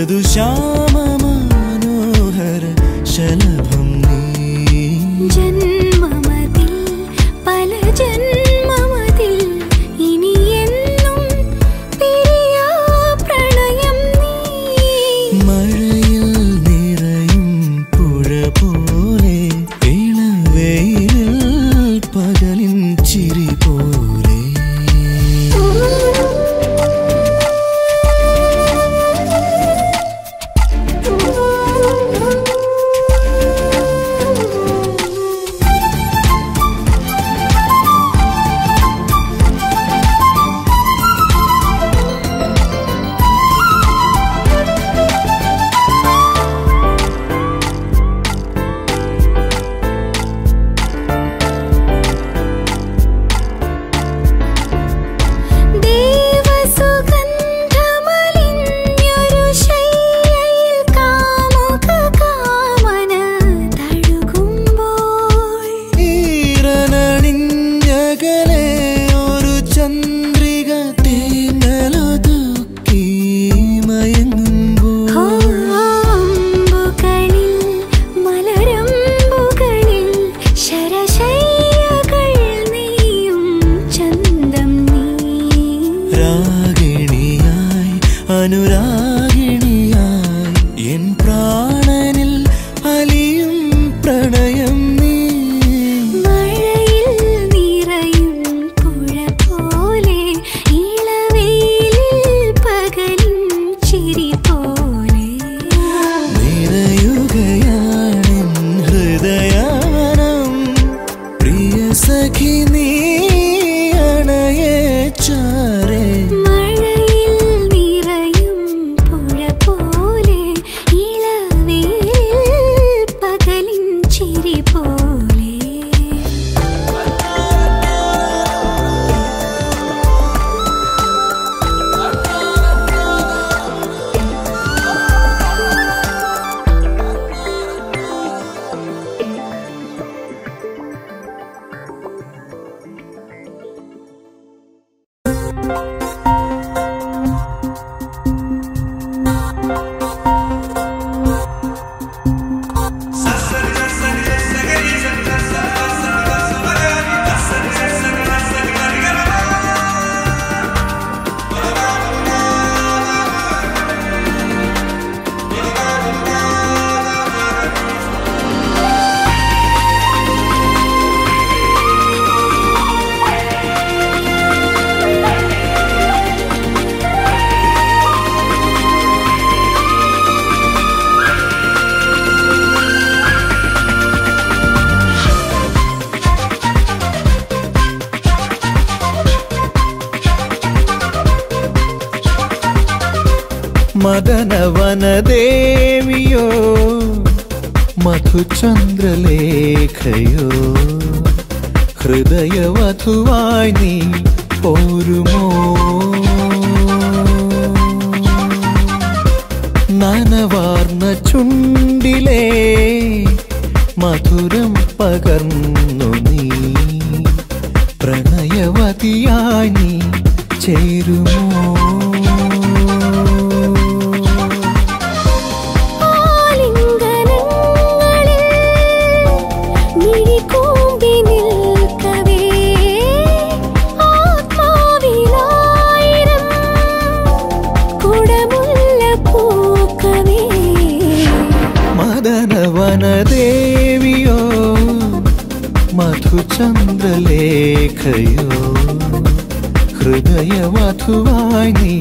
मृदुश्याममनोहर शलभ 嗯。മദനവനദേവിയോ? മധുചന്ദ്രലേഖയോ? ഹൃദയവധുവായി നീ പോരുമോ? നനവാർന്ന ചുണ്ടിലേ മധുരം പകർന്നു നീ. പ്രണയവതിയായി നീ ചേരുമോ? ജ്ഞാനദേവിയോ മധുചന്ദ്രലേഖയോ ഹൃദയ മധുവായി നീ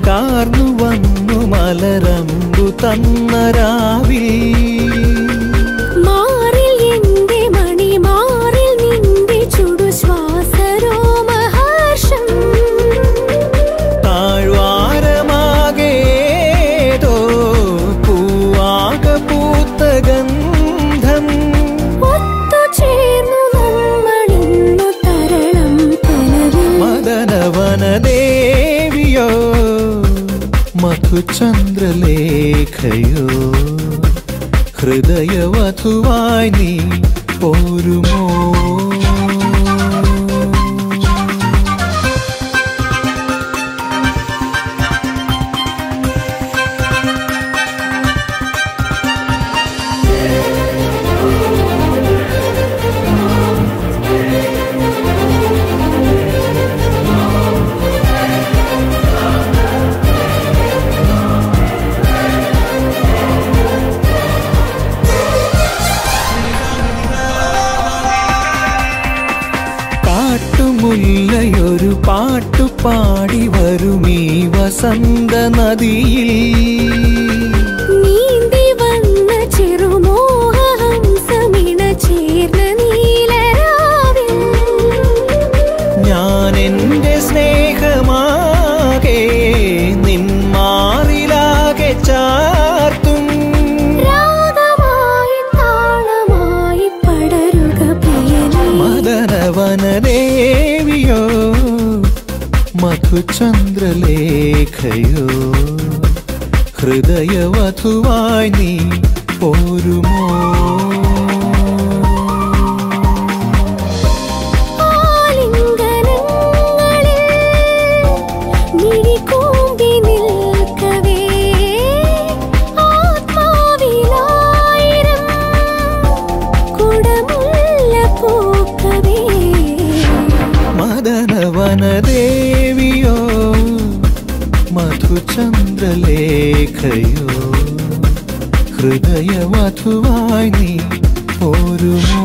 അഴകാർന്നു വന്നു മലരമ്പു തന്നരാവിൽ മധുചന്ദ്രലേഖയോ? ഹൃദയവധുവായി നീ പോരുമോ? വസന്ത നദിയിൽ നീന്തി വന്ന ചെറുമോഹഹംസമിണ ചേർന്ന നീലരാവിൽ. ഞാൻ എന്റെ സ്നേഹമാകെ നിന്മാറിലാകെ ചാർത്തും. രാഗമായി താളമായി പടരുക പ്രിയനേ. മദനവനദേവിയോ മധുചന്ദ്രലേഖയോ ഹൃദയവധുവായി നീ പോരുമോ? പൂക്കവേ. മധുചന്ദ്രലേഖയോ ഹൃദയമധുവായി നീ പോരുമോ?